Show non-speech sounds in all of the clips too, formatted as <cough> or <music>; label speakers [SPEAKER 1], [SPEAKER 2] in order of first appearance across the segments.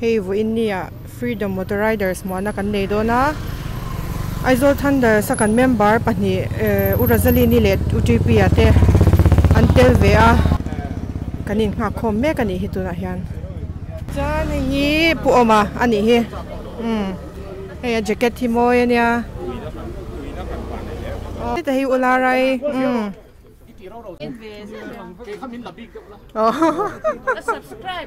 [SPEAKER 1] hei vu in nia uh, freedom motor riders mo na kan nei do na aizol thunder sakan member pani uh, urazali ni le utp ate uh, antel ve a kanin nga khom me kani hituna hian. Chan hi pu oma, ani hi. Hmm. Um hei jacket hi mo ya te hi ularai um hmm ờ
[SPEAKER 2] subscribe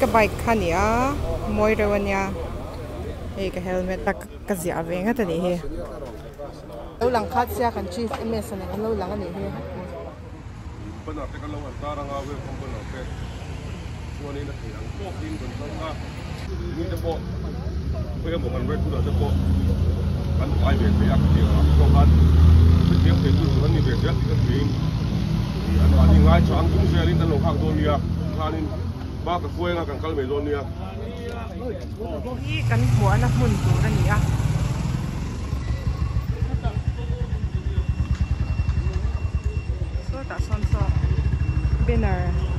[SPEAKER 1] cái bike khăn nhỉ mỗi rồi nha. Hey cái helmet tắc cái gì à về ngay từ đây lâu lắm khát xe cần chief ms này lâu lắm này he
[SPEAKER 3] bữa nào cái lâu ăn ta đang ngao về không bên nào cái ตัวนี้นะเสียงพวกดินบนต้นว่า ni te po pe ka bongan we kula te po kan pai be be ak ti ak ko ban pe ti pe tu ran ni be ja ti ka ti an wa ni ngai chang tung se rin tan lo khak don ya khan in ba ka fueng ka kal me don ya
[SPEAKER 1] ni kan bo an mun tu ran ya so ta son so banner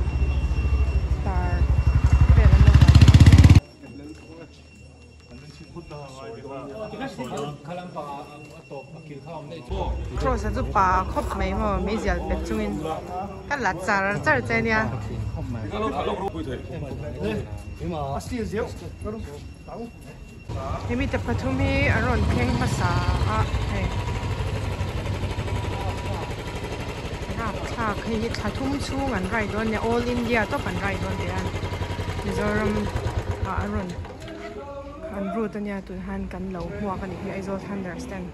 [SPEAKER 1] Rồi sẽ giúp bà khóc mấy mà mấy giờ đẹp chung in Cắt là chả chả chả nha Thế mình tập phát thông mi ở rộn khen mà xa Thế nào chả khi chả thông chú ngắn rải đồn nha All India tốt ngắn rải đồn thế Mizoram ở rộn an ru to nya tu han kan lo huwa kan hi aizo understand.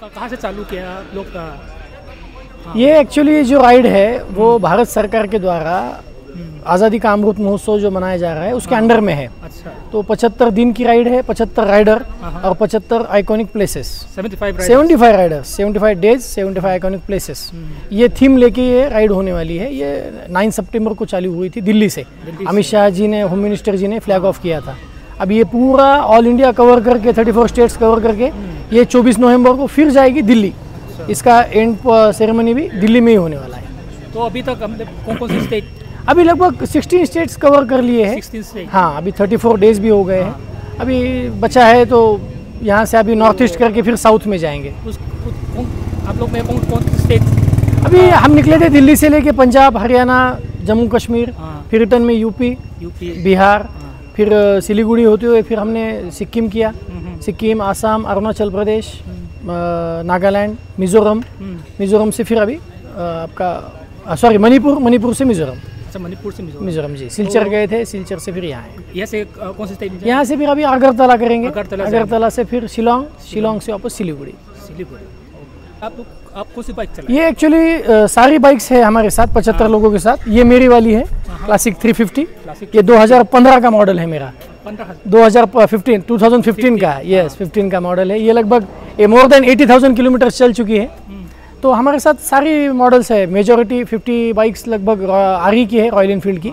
[SPEAKER 4] कहाँ से चालू किया लोग का?
[SPEAKER 5] ये actually जो ride है वो भारत सरकार के द्वारा आज़ादी का अमृत महोत्सव जो मनाया जा रहा है उसके अंडर में है।
[SPEAKER 4] अच्छा।
[SPEAKER 5] तो 75 दिन की राइड है 75 राइडर और 75 iconic places
[SPEAKER 4] 75
[SPEAKER 5] 75 riders 75 days 75 iconic places ये थीम लेके ये राइड होने वाली है। ये 9 सितंबर को चालू हुई थी दिल्ली से। अमित शाह जी ने होम मिनिस्टर जी ने फ्लैग ऑफ़ किया था। अब ये पूरा ऑल इंडिया कवर करके 34 स्टेट्स कवर करके ये 24 नवंबर को फिर जाएगी दिल्ली। इसका एंड सेरेमनी भी दिल्ली में ही होने वाला है।
[SPEAKER 4] तो अभी तक हमने कौन कौन सी स्टेट
[SPEAKER 5] अभी लगभग 16 स्टेट्स कवर कर लिए हैं। हाँ अभी 34 डेज़ भी हो गए हैं। अभी बचा है तो यहाँ से अभी नॉर्थ ईस्ट करके फिर साउथ में जाएँगे।
[SPEAKER 4] उस, उस कौन आप लोग में कौन कौन स्टेट
[SPEAKER 5] अभी हम निकले थे दिल्ली से लेके पंजाब हरियाणा जम्मू कश्मीर
[SPEAKER 4] हाँ।
[SPEAKER 5] फिर रिटर्न में यूपी
[SPEAKER 4] यूपी
[SPEAKER 5] बिहार फिर सिलीगुड़ी होते हुए फिर हमने सिक्किम किया। सिक्किम आसाम अरुणाचल प्रदेश नागालैंड मिजोरम। मिजोरम से फिर अभी आपका सॉरी मणिपुर मणिपुर से मिजोरम।
[SPEAKER 4] अच्छा मणिपुर से मिजोरम।
[SPEAKER 5] मिजोरम जी। सिलचर तो गए थे सिलचर से फिर यहाँ आए।
[SPEAKER 4] यहाँ से कौन सी स्टेट
[SPEAKER 5] यहाँ से फिर अभी अगरतला करेंगे।
[SPEAKER 4] अगरतला से।
[SPEAKER 5] अगरतला से फिर शिलोंग। शिलोंग। से वापस सिलीगुड़ी।
[SPEAKER 4] सिलीगुड़ी। आप आप कौन सी बाइक चला
[SPEAKER 5] ये एक्चुअली सारी बाइक्स है हमारे साथ पचहत्तर लोगों के साथ। ये मेरी वाली है। क्लासिक 350
[SPEAKER 4] क्लासिक
[SPEAKER 5] ये 2015 का मॉडल है मेरा।
[SPEAKER 4] पंद्रह हज़ार।
[SPEAKER 5] 2015 2015 का। यस 15 का मॉडल है। ये लगभग ये मोर देन 80,000 किलोमीटर चल चुकी है। तो हमारे साथ सारी मॉडल्स है। मेजोरिटी 50 बाइक्स लगभग आर की है रॉयल इनफील्ड की।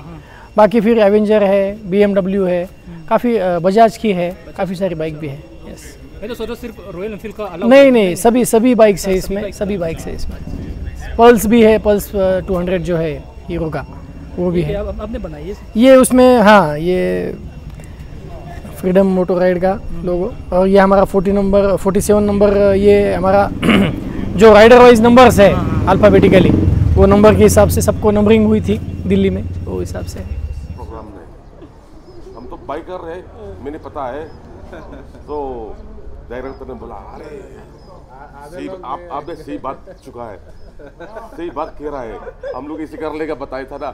[SPEAKER 5] बाकी फिर एवेंजर है BMW है। काफ़ी बजाज की है। काफ़ी सारी बाइक भी है। यस
[SPEAKER 4] तो सोचा सिर्फ़ रॉयल एनफील्ड का
[SPEAKER 5] नहीं नहीं सभी सभी बाइक्स है इसमें सभी बाइक्स है। इसमें। पल्स भी है पल्स टू हंड्रेड जो है हीरो का। वो भी है
[SPEAKER 4] आप- आपने बनाई
[SPEAKER 5] ये उसमें हाँ ये फ्रीडम मोटर राइड का लोगो और ये हमारा 40 नंबर 47 नंबर ये हमारा <clears throat> जो राइडर वाइज नंबर्स है अल्फ़ाबेटिकली वो नंबर के हिसाब से सबको नंबरिंग हुई थी दिल्ली में। वो हिसाब से।
[SPEAKER 3] प्रोग्राम में। हम तो बाइकर है मैंने पता है। तो डायरेक्टर ने बोला अरे सही आप आपने सही बात चुका है। सही बात कह रहा है। हम लोग इसी कर लेगा बताया था ना।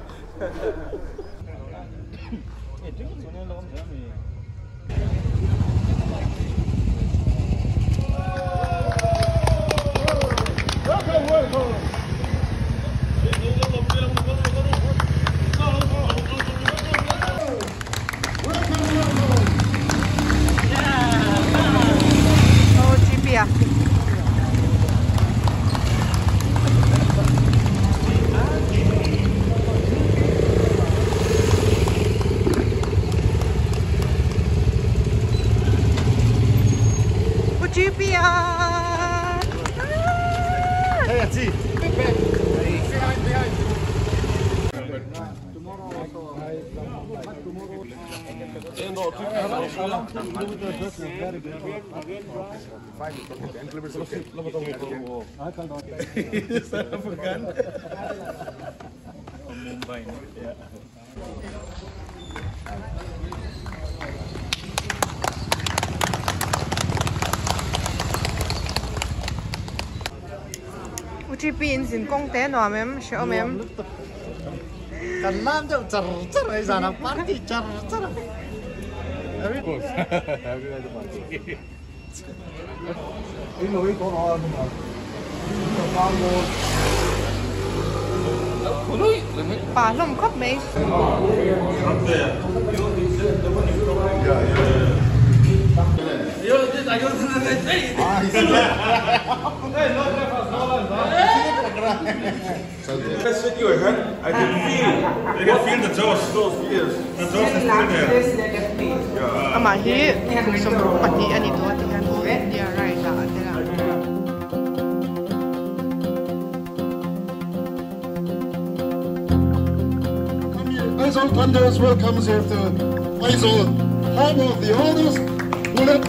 [SPEAKER 1] Oh, African. From xin công tế nọ mềm, sợ mềm. Cần
[SPEAKER 6] làm cho chở chở ấy giờ nó party chở chở.
[SPEAKER 1] Of course. 啲女
[SPEAKER 3] 講我啊，就翻我。bà lông khóc mấy I sit your head, I can feel I can feel the jaws those ears the jaws is in there
[SPEAKER 1] yeah. mà hí cũng sống bật đi anh đi thôi thì anh yeah
[SPEAKER 7] right Thunders welcomes here to Faisal, home of the oldest bullet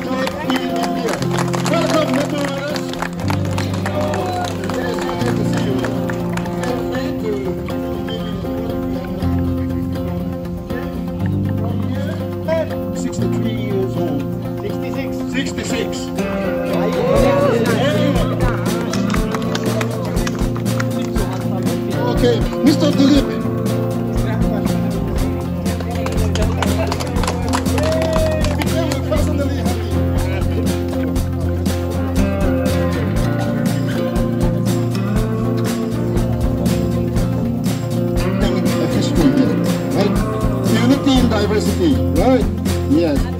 [SPEAKER 7] right? Yes.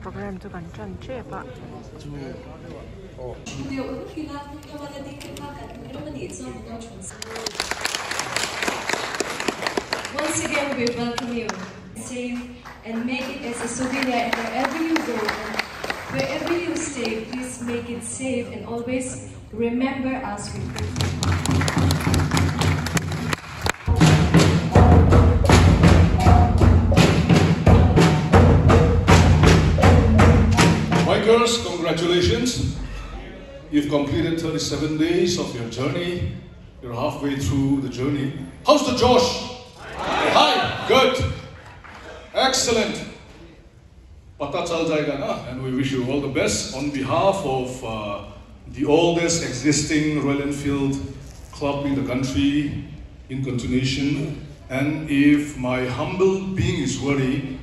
[SPEAKER 1] Program.
[SPEAKER 8] Once again, we welcome you. Save and make it as a souvenir wherever you go, wherever you stay, please make it safe and always remember us with
[SPEAKER 9] Girls, congratulations. You've completed 37 days of your journey. You're halfway through the journey. How's the Josh? Hi, good. Excellent. Pata chal jayega na? And we wish you all the best on behalf of uh, the oldest existing Royal Enfield club in the country in continuation. And if my humble being is worthy,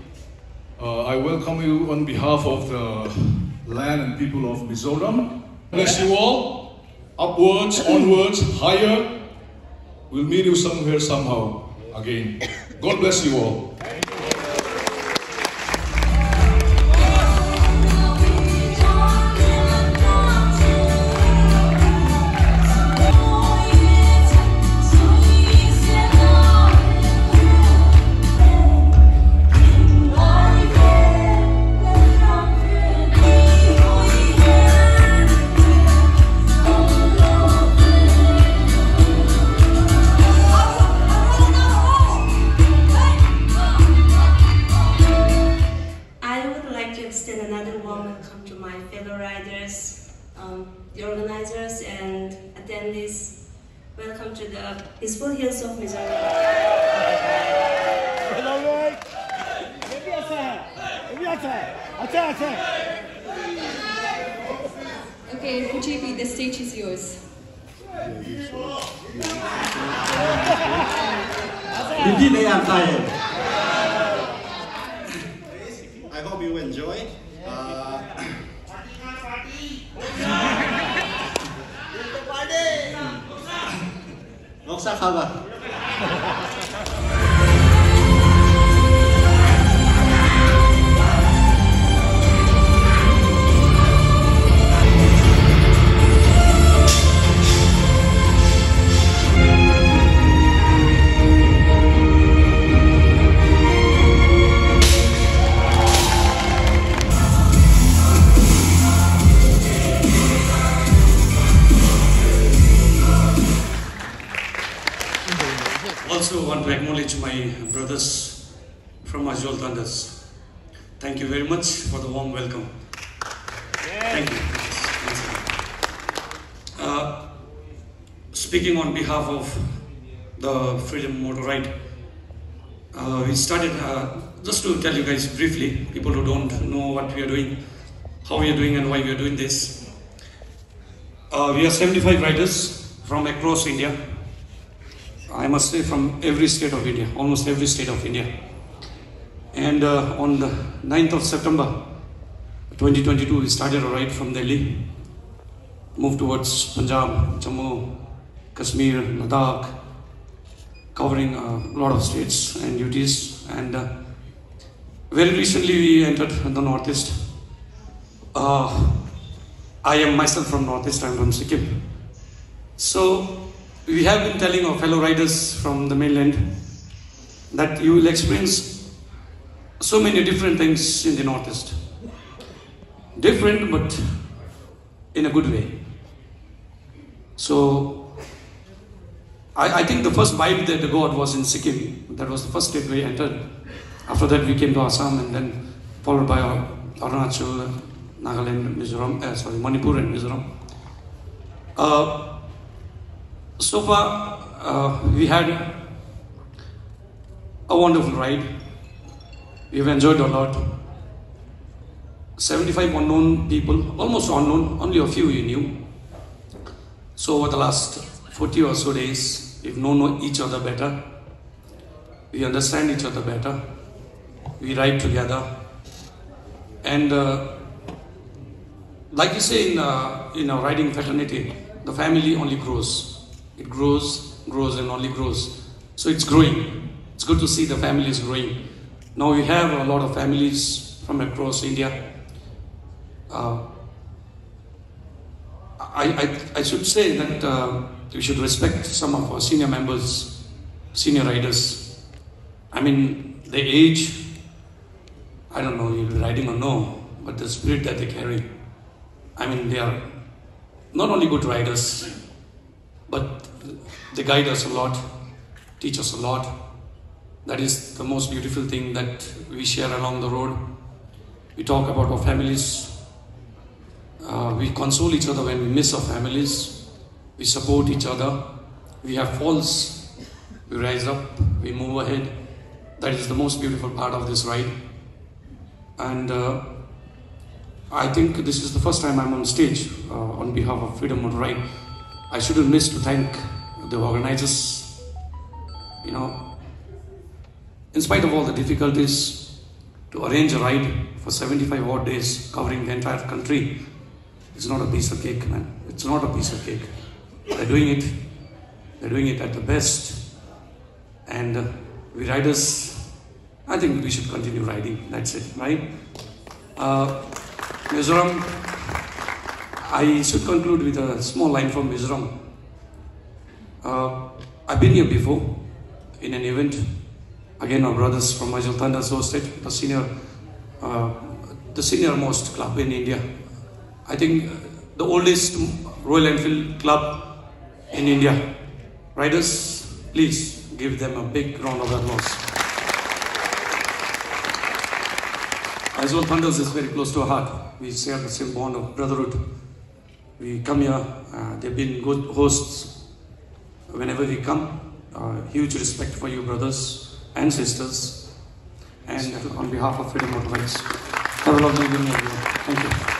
[SPEAKER 9] uh, I welcome you on behalf of the land and people of Mizoram. Bless you all. Upwards, <coughs> onwards, higher. We'll meet you somewhere, somehow again. God bless you all.
[SPEAKER 10] To the peaceful hills of Missouri.
[SPEAKER 11] Okay, Fujibi, the stage is yours.
[SPEAKER 6] Repeat the answer. I
[SPEAKER 12] 好的 very much for the warm welcome. Thank you. Uh, speaking on behalf of the Freedom Motor Ride, uh, we started, uh, just to tell you guys briefly, people who don't know what we are doing, how we are doing and why we are doing this. Uh, we are 75 riders from across India. I must say from every state of India, almost every state of India. And uh, on the 9th of September 2022, we started a ride from Delhi, moved towards Punjab, Jammu, Kashmir, Ladakh, covering a lot of states and duties. And uh, very recently, we entered the Northeast. Uh, I am myself from Northeast, I'm from Sikkim. So, we have been telling our fellow riders from the mainland that you will experience so many different things in the Northeast. Different, but in a good way. So, I, I think the first vibe that I got was in Sikkim. That was the first state we entered. After that, we came to Assam and then followed by Arunachal, Nagaland, Mizoram, uh, sorry, Manipur and Mizoram. Uh, so far, uh, we had a wonderful ride. We've enjoyed a lot. 75 unknown people, almost unknown, only a few you knew. So, over the last 40 or so days, we've known each other better. We understand each other better. We ride together. And uh, like you say in, uh, in a riding fraternity, the family only grows. It grows, grows, and only grows. So it's growing. It's good to see the family is growing. Now we have a lot of families from across India. Uh, I, I, I should say that uh, we should respect some of our senior members, senior riders. I mean, the age, I don't know, you'll be riding or no, but the spirit that they carry. I mean, they are not only good riders, but they guide us a lot, teach us a lot. That is the most beautiful thing that we share along the road. We talk about our families. Uh, we console each other when we miss our families. We support each other. We have falls. We rise up. We move ahead. That is the most beautiful part of this ride. And uh, I think this is the first time I'm on stage uh, on behalf of Freedom Motor Ride. I shouldn't miss to thank the organizers, you know, in spite of all the difficulties, to arrange a ride for 75 odd days covering the entire country, it's not a piece of cake, man. It's not a piece of cake. They're doing it. They're doing it at the best. And uh, we riders, I think we should continue riding. That's it, right? Uh, Mizoram, I should conclude with a small line from Mizoram. Uh, I've been here before in an event. Again, our brothers from Aizawl Thunders hosted the senior, uh, the senior most club in India. I think uh, the oldest Royal Enfield club in India. Riders, please give them a big round of applause. Aizawl Thunders is very close to our heart. We share the same bond of brotherhood. We come here, uh, they've been good hosts whenever we come. Uh, huge respect for you, brothers and sisters. And on behalf of Freedom Motorbikes, have a lovely evening, everyone. Thank you.